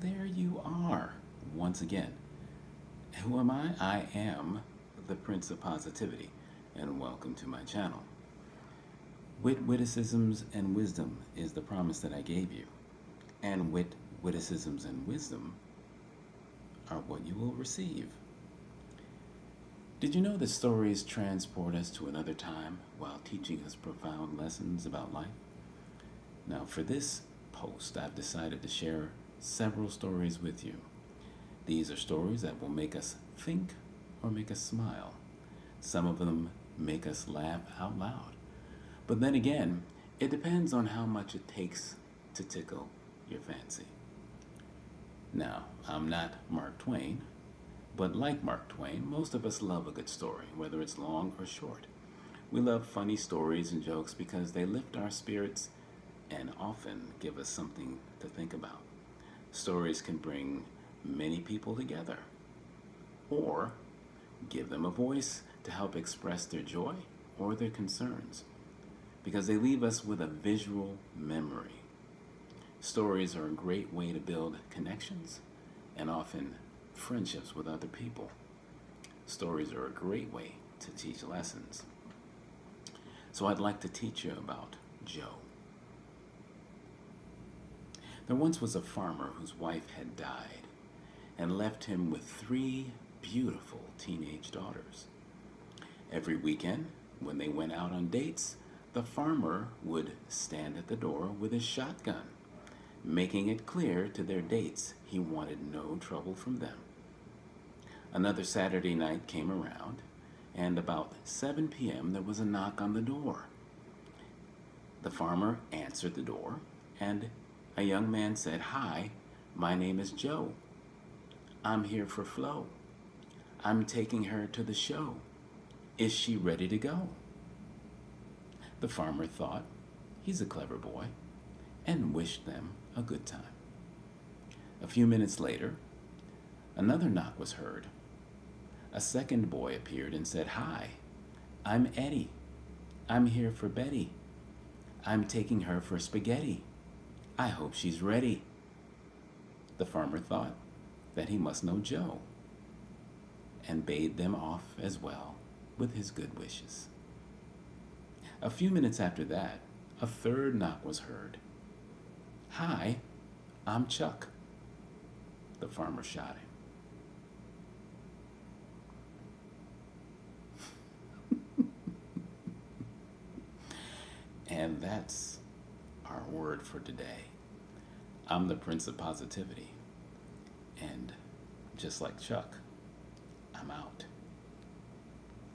There you are, once again. Who am I? I am the Prince of Positivity, and welcome to my channel. Wit, witticisms, and wisdom is the promise that I gave you. And wit, witticisms, and wisdom are what you will receive. Did you know that stories transport us to another time while teaching us profound lessons about life? Now, for this post, I've decided to share several stories with you. These are stories that will make us think or make us smile. Some of them make us laugh out loud. But then again, it depends on how much it takes to tickle your fancy. Now, I'm not Mark Twain, but like Mark Twain, most of us love a good story, whether it's long or short. We love funny stories and jokes because they lift our spirits and often give us something to think about. Stories can bring many people together or give them a voice to help express their joy or their concerns because they leave us with a visual memory. Stories are a great way to build connections and often friendships with other people. Stories are a great way to teach lessons. So I'd like to teach you about Joe. There once was a farmer whose wife had died and left him with three beautiful teenage daughters. Every weekend, when they went out on dates, the farmer would stand at the door with his shotgun, making it clear to their dates he wanted no trouble from them. Another Saturday night came around, and about 7 p.m. there was a knock on the door. The farmer answered the door, and a young man said, Hi, my name is Joe. I'm here for Flo. I'm taking her to the show. Is she ready to go? The farmer thought, he's a clever boy, and wished them a good time. A few minutes later, another knock was heard. A second boy appeared and said, Hi, I'm Eddie. I'm here for Betty. I'm taking her for spaghetti. I hope she's ready. The farmer thought that he must know Joe and bade them off as well with his good wishes. A few minutes after that, a third knock was heard. Hi, I'm Chuck. The farmer shot him. and that's our word for today. I'm the Prince of Positivity. And just like Chuck, I'm out.